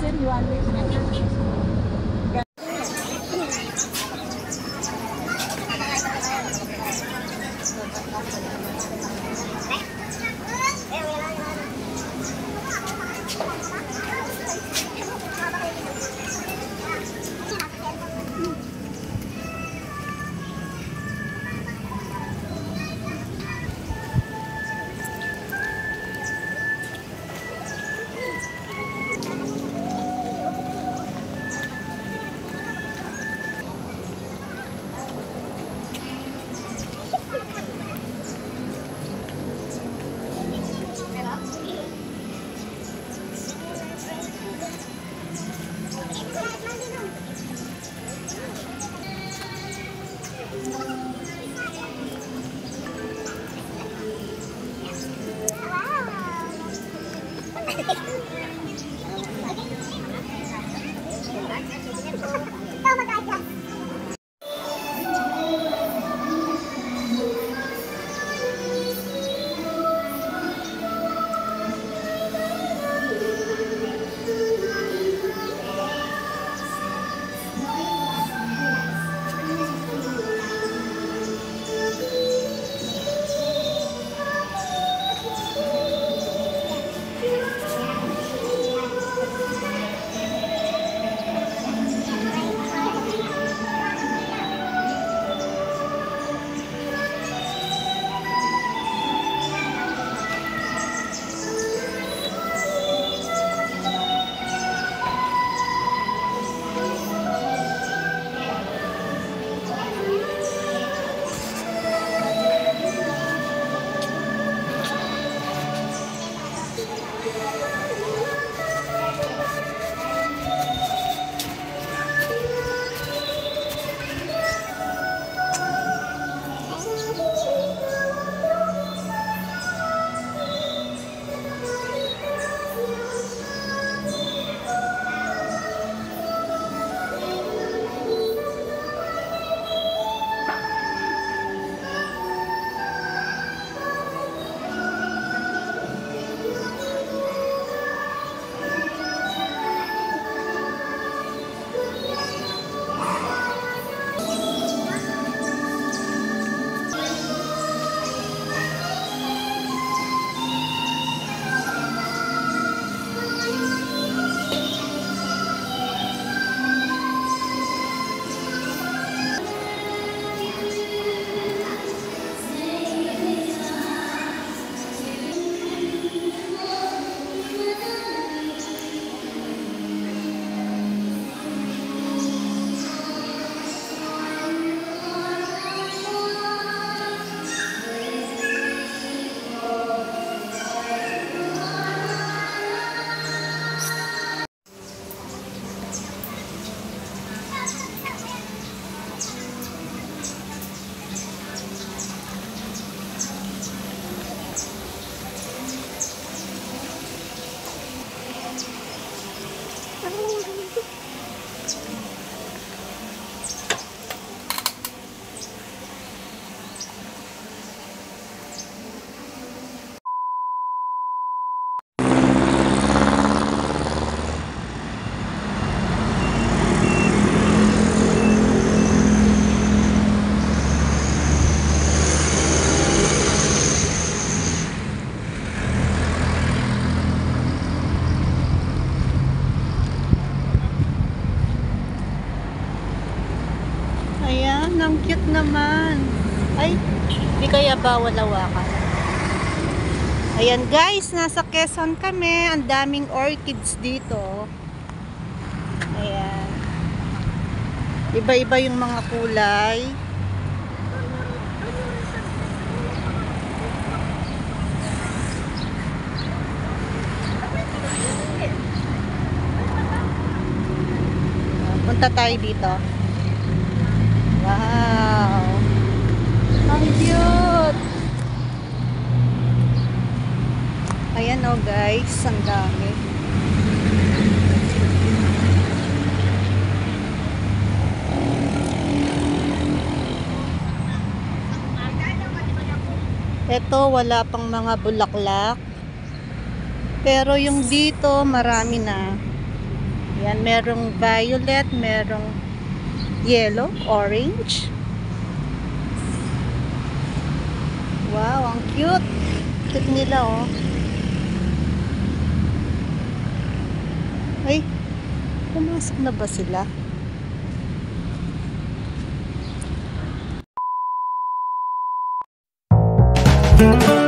city you are living in. Ha ha ha! Naman. Ay, di kaya bawal hawakan. Ayan guys, nasa Quezon kami. Ang daming orchids dito. Ayan. Iba-iba yung mga kulay. Punta tayo dito. Wow! Ang cute! Ayan o guys, ang dami. Ito, wala pang mga bulaklak. Pero yung dito, marami na. Yan, merong violet, merong yellow, orange. Wow, ang cute. Cute nila, oh. Ay, pumasok na ba sila? Thank